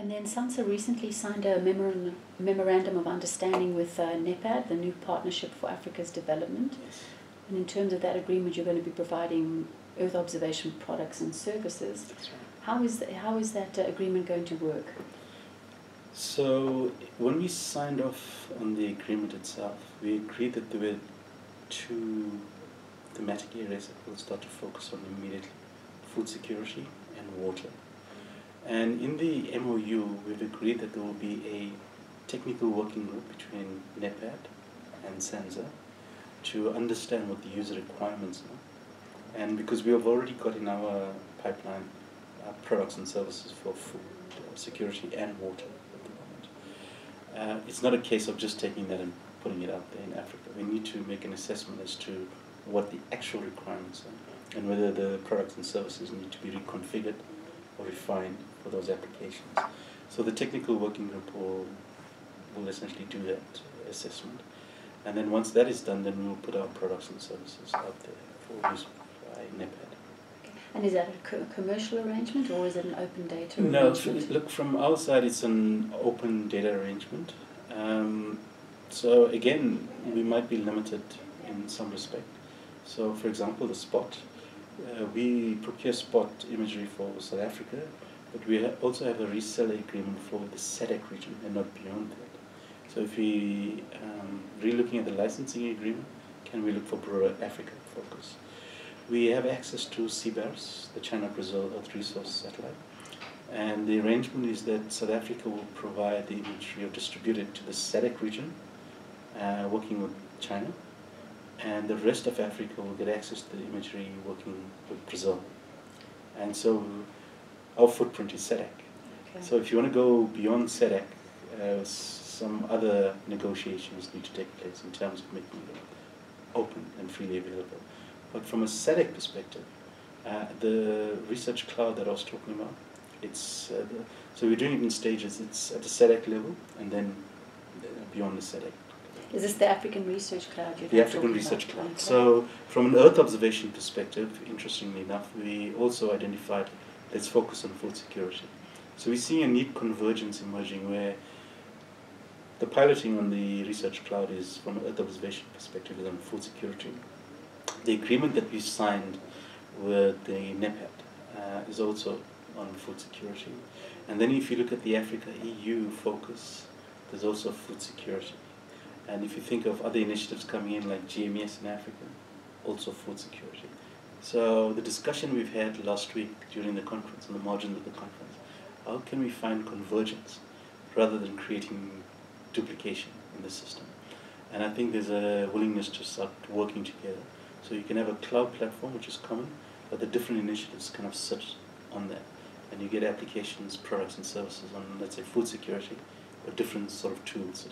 And then SANSA recently signed a memorandum, memorandum of understanding with uh, NEPAD, the new Partnership for Africa's Development. Yes. And in terms of that agreement, you're going to be providing Earth observation products and services. That's right. How is, th- how is that uh, agreement going to work? So when we signed off on the agreement itself, we agreed that there were two thematic areas that we'll start to focus on immediately: food security and water. And in the MOU, we've agreed that there will be a technical working group between NEPAD and SANSA to understand what the user requirements are. And because we have already got in our pipeline uh, products and services for food uh, security and water at the moment, uh, it's not a case of just taking that and putting it out there in Africa. We need to make an assessment as to what the actual requirements are and whether the products and services need to be reconfigured or refined for those applications. So the technical working group will, will essentially do that assessment. And then once that is done, then we'll put our products and services out there for use by NEPAD. And is that a co- commercial arrangement or is it an open data No, arrangement? f- look, from our side, it's an open data arrangement. Um, so again, we might be limited in some respect. So, for example, the spot, uh, we procure spot imagery for South Africa, but we ha- also have a reseller agreement for the SADC region and not beyond that. So if we um, re-looking at the licensing agreement, can we look for broader Africa focus? We have access to CBERS, the China-Brazil Earth Resource Satellite, and the arrangement is that South Africa will provide the imagery or distribute it to the SADC region, uh, working with China, and the rest of Africa will get access to the imagery working with Brazil. And so our footprint is SADC. Okay. So if you want to go beyond SADC, uh, some other negotiations need to take place in terms of making it open and freely available. But from a SADC perspective, uh, the research cloud that I was talking about, it's uh, the, so we're doing it in stages. It's at the SADC level and then uh, beyond the SADC. Is this the African Research Cloud The African about? Research Cloud. Okay. So, from an Earth observation perspective, interestingly enough, we also identified let's focus on food security. So, we're seeing a neat convergence emerging where the piloting on the Research Cloud is, from an Earth observation perspective, is on food security. The agreement that we signed with the NEPAD uh, is also on food security. And then, if you look at the Africa EU focus, there's also food security. And if you think of other initiatives coming in like GMES in Africa, also food security. So the discussion we've had last week during the conference, on the margins of the conference, how can we find convergence rather than creating duplication in the system? And I think there's a willingness to start working together. So you can have a cloud platform which is common, but the different initiatives kind of sit on that. And you get applications, products and services on, let's say, food security, but different sort of tools